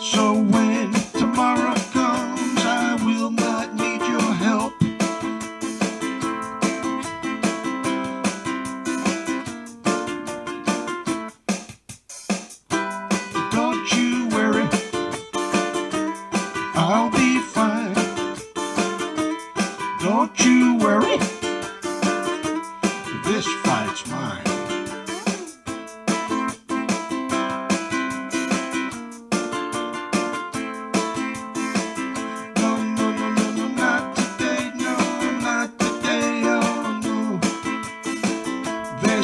So when tomorrow comes, I will not need your help. Don't you worry, I'll be fine. Don't you worry, this fight's mine.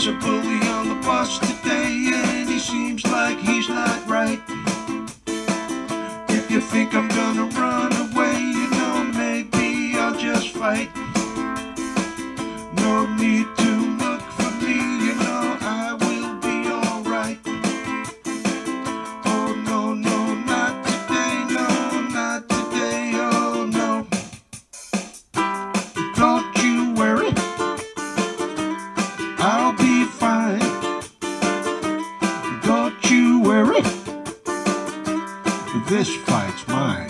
A bully on the bus today, and he seems like he's not right. If you think I'm gonna run away, you know, maybe I'll just fight. this fight's mine.